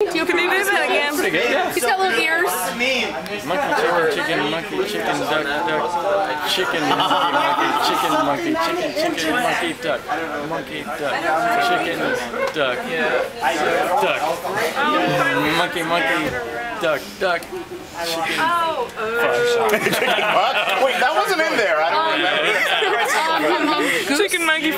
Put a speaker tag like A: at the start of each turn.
A: You can do that again.
B: Pretty good, yeah.
A: He's got little ears.
B: Monkey, chicken, chicken, monkey, chicken, duck, duck, chicken, monkey, monkey, chicken, monkey, chicken, chicken, monkey, duck, monkey, duck, chicken, duck, duck, monkey, monkey, duck, duck, chicken, oh,
C: Wait, that wasn't in there. I don't oh, remember.
A: Chicken monkey